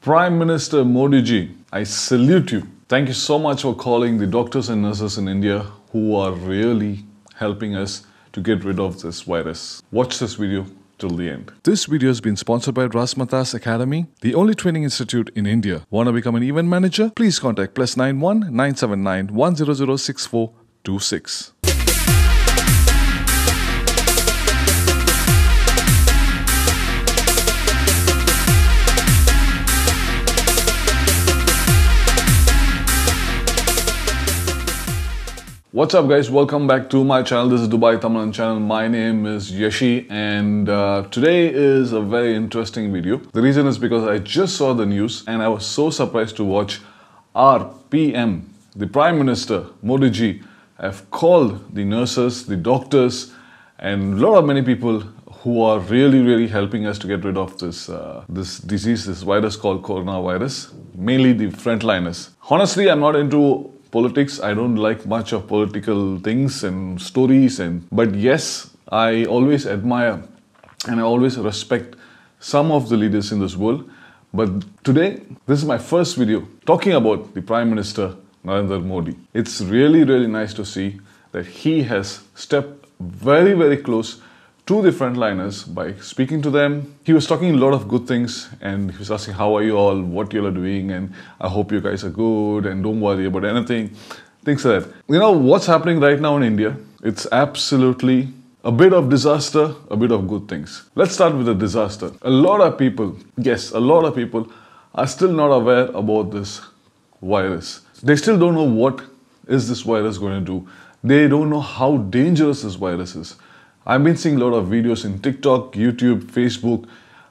Prime Minister Modi ji, I salute you. Thank you so much for calling the doctors and nurses in India who are really helping us to get rid of this virus. Watch this video till the end. This video has been sponsored by Rasmatas Academy, the only training institute in India. Want to become an event manager? Please contact plus 91 979 100 What's up, guys? Welcome back to my channel. This is Dubai Tamizhan channel. My name is Yashi, and uh, today is a very interesting video. The reason is because I just saw the news and I was so surprised to watch our PM, the Prime Minister Modi ji, have called the nurses, the doctors, and a lot of many people who are really, really helping us to get rid of this uh, this disease, this virus called coronavirus. Mainly the frontliners. Honestly, I'm not into politics. I don't like much of political things and stories and but yes, I always admire and I always respect some of the leaders in this world. But today, this is my first video talking about the Prime Minister Narendra Modi. It's really, really nice to see that he has stepped very, very close to the frontliners by speaking to them. He was talking a lot of good things and he was asking, How are you all? What you all are doing? And I hope you guys are good and don't worry about anything. Things like that. You know what's happening right now in India? It's absolutely a bit of disaster, a bit of good things. Let's start with the disaster. A lot of people, yes, a lot of people are still not aware about this virus. They still don't know what is this virus going to do. They don't know how dangerous this virus is. I've been seeing a lot of videos in TikTok, YouTube, Facebook.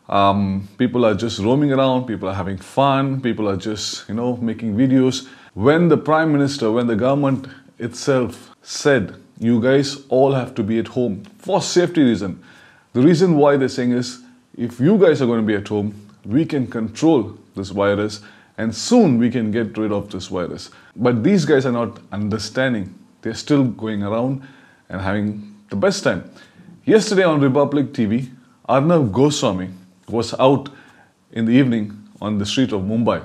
Um, people are just roaming around, people are having fun, people are just, you know, making videos. When the Prime Minister, when the government itself said, you guys all have to be at home for safety reason. The reason why they're saying is, if you guys are going to be at home, we can control this virus and soon we can get rid of this virus. But these guys are not understanding. They're still going around and having the best time. Yesterday on Republic TV, Arnab Goswami was out in the evening on the street of Mumbai.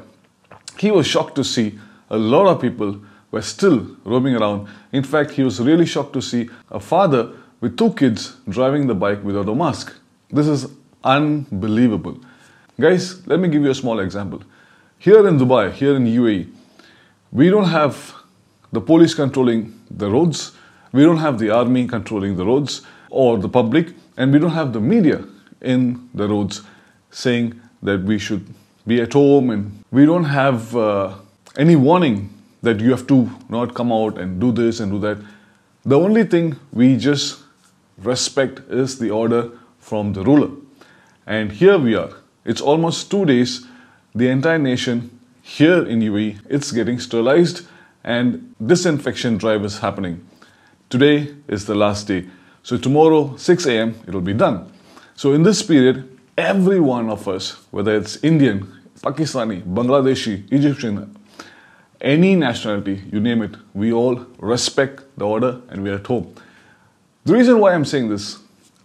He was shocked to see a lot of people were still roaming around. In fact, he was really shocked to see a father with two kids driving the bike without a mask. This is unbelievable. Guys, let me give you a small example. Here in Dubai, here in UAE, we don't have the police controlling the roads, we don't have the army controlling the roads or the public, and we don't have the media in the roads saying that we should be at home, and we don't have uh, any warning that you have to not come out and do this and do that. The only thing we just respect is the order from the ruler. And here we are. It's almost two days. The entire nation here in UAE, it's getting sterilized and disinfection drive is happening. Today is the last day. So tomorrow, 6 a.m., it'll be done. So in this period, every one of us, whether it's Indian, Pakistani, Bangladeshi, Egyptian, any nationality, you name it, we all respect the order and we're at home. The reason why I'm saying this,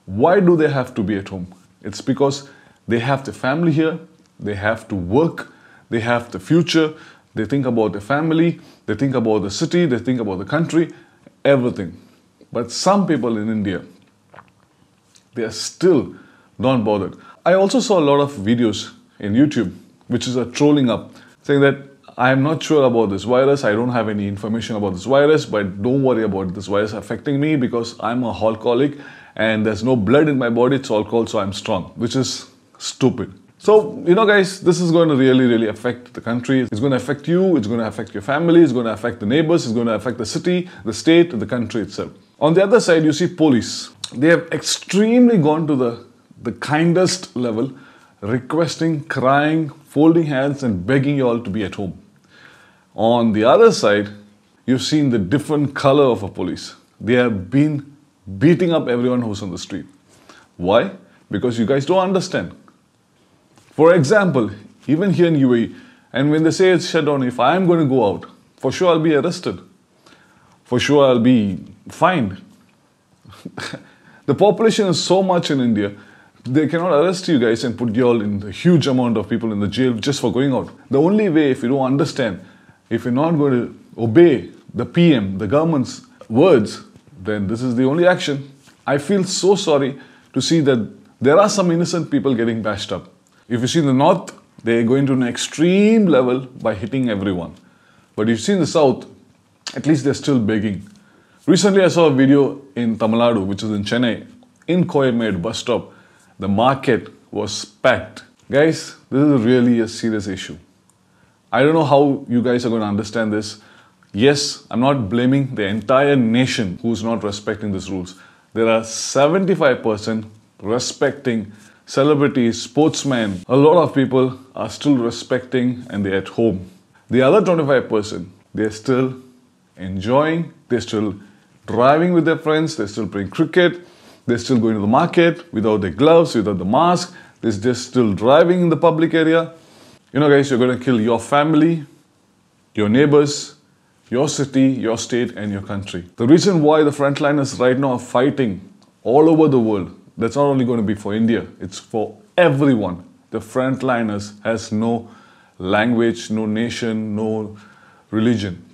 why do they have to be at home? It's because they have the family here, they have to work, they have the future, they think about the family, they think about the city, they think about the country, everything. But some people in India, they are still not bothered. I also saw a lot of videos in YouTube which is a trolling up saying that I am not sure about this virus. I don't have any information about this virus, but don't worry about this virus affecting me because I'm a alcoholic and there's no blood in my body. It's alcohol, so I'm strong, which is stupid. So, you know, guys, this is going to really, really affect the country. It's going to affect you, it's going to affect your family, it's going to affect the neighbors, it's going to affect the city, the state, the country itself. On the other side, you see police. They have extremely gone to the, the kindest level, requesting, crying, folding hands, and begging you all to be at home. On the other side, you've seen the different color of a police. They have been beating up everyone who's on the street. Why? Because you guys don't understand. For example, even here in UAE, and when they say it's shut down, if I'm going to go out, for sure I'll be arrested. For sure I'll be fined. the population is so much in India They cannot arrest you guys and put you all in a huge amount of people in the jail just for going out. The only way, if you don't understand, if you're not going to obey the PM, the government's words, then this is the only action. I feel so sorry to see that there are some innocent people getting bashed up. If you see the north, they're going to an extreme level by hitting everyone. But if you see in the south, at least they're still begging. Recently, I saw a video in Tamil Nadu, which is in Chennai, in Coimbatore bus stop. The market was packed. Guys, this is really a serious issue. I don't know how you guys are going to understand this. Yes, I'm not blaming the entire nation who's not respecting these rules. There are 75% respecting celebrities, sportsmen. A lot of people are still respecting and they're at home. The other 25%, they're still enjoying, they're still driving with their friends, they're still playing cricket, they're still going to the market without their gloves, without the mask, they're just still driving in the public area. You know, guys, you're going to kill your family, your neighbors, your city, your state, and your country. The reason why the frontliners right now are fighting all over the world, that's not only going to be for India, it's for everyone. The frontliners has no language, no nation, no religion.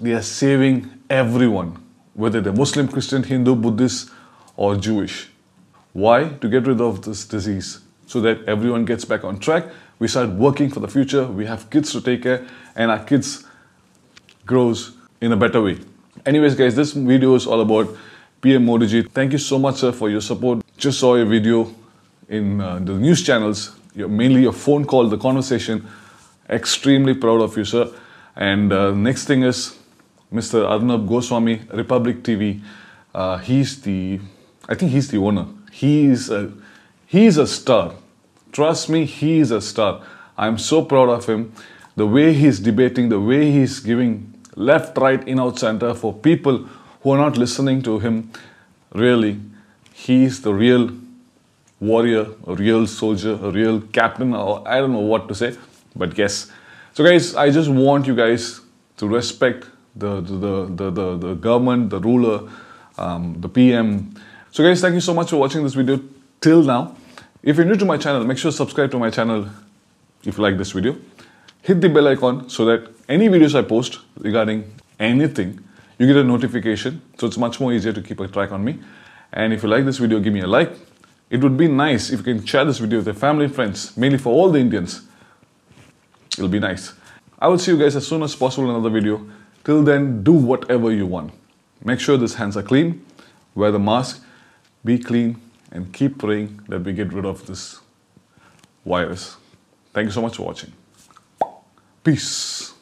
They are saving everyone, whether they're Muslim, Christian, Hindu, Buddhist, or Jewish. Why? To get rid of this disease so that everyone gets back on track. We start working for the future. We have kids to take care, and our kids grows in a better way. Anyways, guys, this video is all about PM Modi ji. Thank you so much, sir, for your support. Just saw a video in uh, the news channels, your, mainly your phone call, the conversation. Extremely proud of you, sir. And uh, next thing is Mr. Arnab Goswami, Republic TV. Uh, he's the, I think he's the owner. He's a, he's a star. Trust me, he is a star. I'm so proud of him. The way he's debating, the way he's giving left, right, in, out, center for people who are not listening to him. Really, he's the real warrior, a real soldier, a real captain, or I don't know what to say, but yes. So, guys, I just want you guys to respect the the the the, the government, the ruler, um, the PM. So, guys, thank you so much for watching this video till now. If you're new to my channel, make sure to subscribe to my channel if you like this video. Hit the bell icon so that any videos I post regarding anything, you get a notification. So it's much more easier to keep a track on me. And if you like this video, give me a like. It would be nice if you can share this video with your family and friends, mainly for all the Indians. It'll be nice. I will see you guys as soon as possible in another video. Till then, do whatever you want. Make sure these hands are clean, wear the mask, be clean, and keep praying that we get rid of this virus. Thank you so much for watching. Peace.